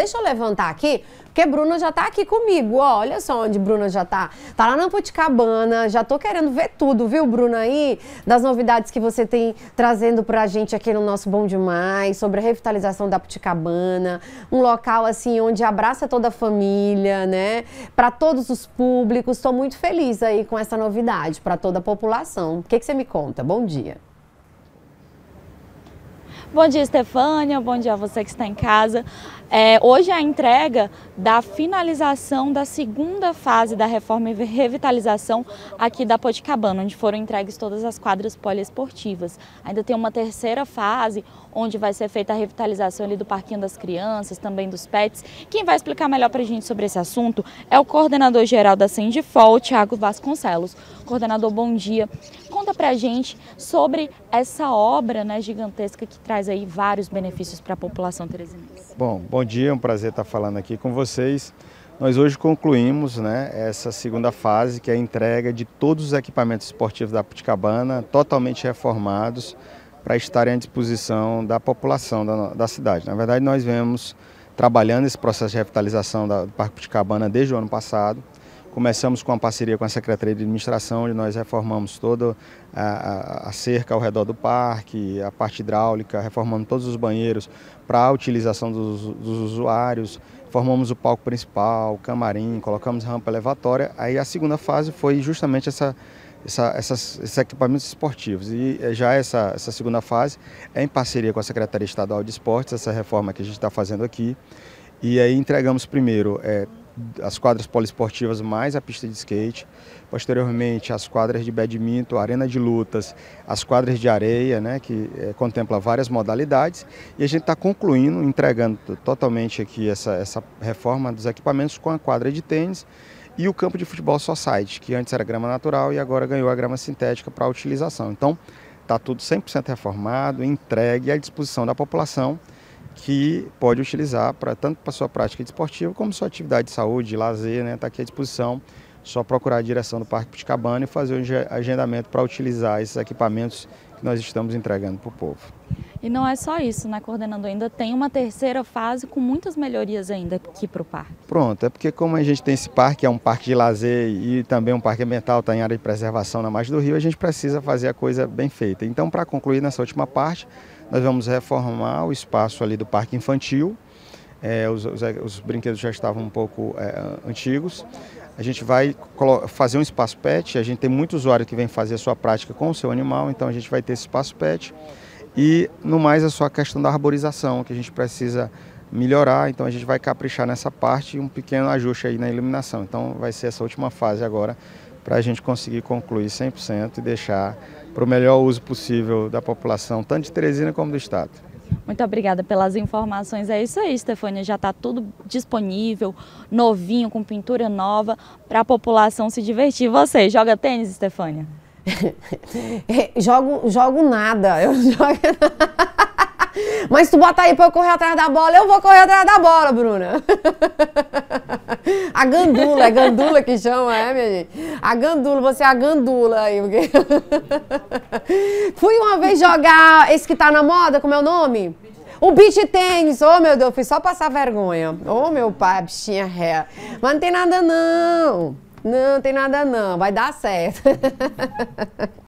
Deixa eu levantar aqui, porque Bruna já tá aqui comigo. Ó, olha só onde Bruna já tá. Tá lá na Puticabana. Já tô querendo ver tudo, viu, Bruna aí? Das novidades que você tem trazendo pra gente aqui no nosso Bom Demais, sobre a revitalização da Puticabana. Um local assim onde abraça toda a família, né? Para todos os públicos. Tô muito feliz aí com essa novidade para toda a população. O que, que você me conta? Bom dia. Bom dia, Estefânia. Bom dia a você que está em casa. É, hoje é a entrega da finalização da segunda fase da reforma e revitalização aqui da Poticabana, onde foram entregues todas as quadras poliesportivas. Ainda tem uma terceira fase, onde vai ser feita a revitalização ali do Parquinho das Crianças, também dos pets. Quem vai explicar melhor para a gente sobre esse assunto é o coordenador geral da Sendifol, Thiago Vasconcelos. Coordenador, bom dia. Conta para a gente sobre essa obra né, gigantesca que traz aí vários benefícios para a população teresinense. Bom, bom dia, é um prazer estar falando aqui com vocês. Nós hoje concluímos né, essa segunda fase, que é a entrega de todos os equipamentos esportivos da Puticabana, totalmente reformados, para estarem à disposição da população da, da, cidade. Na verdade, nós vemos trabalhando esse processo de revitalização da, do Parque Puticabana desde o ano passado. Começamos com uma parceria com a Secretaria de Administração, onde nós reformamos toda a, a, cerca ao redor do parque, a parte hidráulica, reformando todos os banheiros para a utilização dos, dos usuários, formamos o palco principal, o camarim, colocamos rampa elevatória. Aí a segunda fase foi justamente essa, essa, essas, esses equipamentos esportivos. E eh, já essa, essa segunda fase é em parceria com a Secretaria Estadual de Esportes, essa reforma que a gente está fazendo aqui. E aí entregamos primeiro é, as quadras poliesportivas mais a pista de skate, posteriormente as quadras de badminton, arena de lutas, as quadras de areia, né, que é, contempla várias modalidades, e a gente está concluindo, entregando totalmente aqui essa, essa reforma dos equipamentos com a quadra de tênis e o campo de futebol society, que antes era grama natural e agora ganhou a grama sintética para utilização. Então, está tudo 100% reformado, entregue à disposição da população que pode utilizar para tanto para sua prática esportiva como sua atividade de saúde, de lazer, né? Está aqui à disposição. Só procurar a direção do Parque Puticabana e fazer o agendamento para utilizar esses equipamentos que nós estamos entregando para o povo. E não é só isso, né, coordenador? Ainda tem uma terceira fase com muitas melhorias ainda aqui para o parque. Pronto, é porque como a gente tem esse parque, é um parque de lazer e também um parque ambiental, está em área de preservação na margem do rio, a gente precisa fazer a coisa bem feita. Então, para concluir nessa última parte, nós vamos reformar o espaço ali do parque infantil. É, os, os, os, brinquedos já estavam um pouco é, antigos. A gente vai fazer um espaço pet. A gente tem muito usuário que vem fazer a sua prática com o seu animal, então a gente vai ter esse espaço pet. E no mais é só a questão da arborização que a gente precisa melhorar, então a gente vai caprichar nessa parte e um pequeno ajuste aí na iluminação. Então vai ser essa última fase agora para a gente conseguir concluir 100% e deixar para o melhor uso possível da população, tanto de Teresina como do Estado. Muito obrigada pelas informações. É isso aí, Stefânia. Já está tudo disponível, novinho, com pintura nova, para a população se divertir. Você joga tênis, Stefânia? jogo, jogo nada. Eu jogo... Mas tu botar aí pra eu correr atrás da bola, eu vou correr atrás da bola, Bruna. A gandula, é gandula que chama, é, minha gente? A gandula, você é a gandula aí. Fui uma vez jogar esse que tá na moda, como é o nome? O beach tênis, oh meu Deus, fui só passar vergonha. Oh meu pai, bichinha ré. Mas não tem nada não. Não tem nada não, vai dar certo.